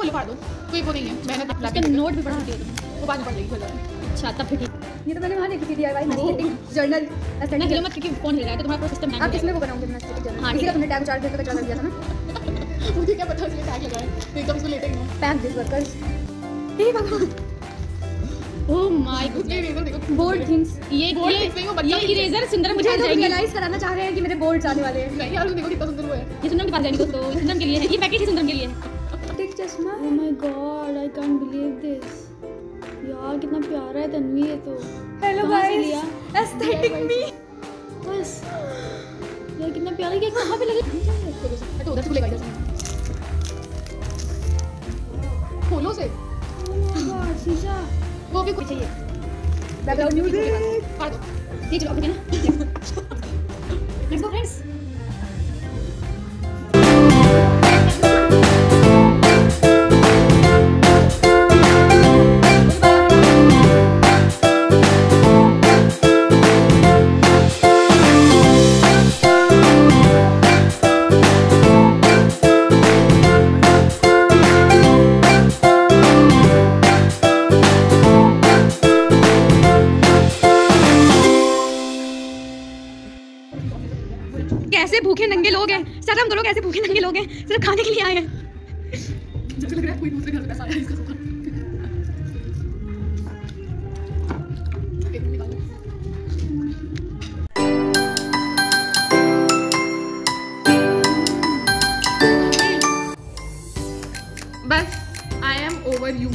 खोलो फाड़ दो। कोई वो नहीं है। मैंने उसका लैब नोट भी पढ़ा दिया वो बाद में पढ़ लेगी खोल अच्छा तब ठीक। ये तो मैंने वहाँ देखी थी डीआईवाई एस्थेटिक जर्नल ना हिलो मत क्योंकि फ़ोन हिल रहा है तो तुम्हारा पूरा सिस्टम आप हैंग किसमें वो बनाओगे मैं एस्थेटिक जर्नल हाँ, इसी ठीक का है। तुमने टैग चार्ज करके कर दिया था ना? मुझे क्या पता इसलिए टैग लगाया तो उसको लेते ही पैक दिस वर्कर्स हे भगवान। उसके बोर्ड थिंग्स ये ये ये इरेजर सुंदरम के मुझे रियलाइज़ कराना चाह रहे हैं कि मेरे बोर्ड्स आने वाले हैं। नहीं यार देखो कितना सुंदर वो है। ये सुंदरम के पास जाएगी दोस्तों। ये सुंदरम के लिए है। ये पैकेज ही सुंदरम के लिए है। चश्मा ओह my god I can't believe this यार कितना प्यारा है तन्वी ये तो। हेलो गाइस एस्थेटिक मी बस। यार कितना प्यारा है ये कहाँ पे लगे? हटो उधर से खुलेगा इधर से। खोलो से। गॉड शीशा। वो भी कुछ चाहिए। बैकग्राउंड म्यूज़िक फाड़ दो ये चलो ओके ना। लेट्स गो फ्रेंड्स हैं करो कैसे भूखे नंगे लोग हैं, सिर्फ़ खाने के लिए आए हैं। मुझे लग रहा है कोई दूसरे घर निकालो बस आई एम ओवर यू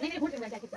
नहीं नहीं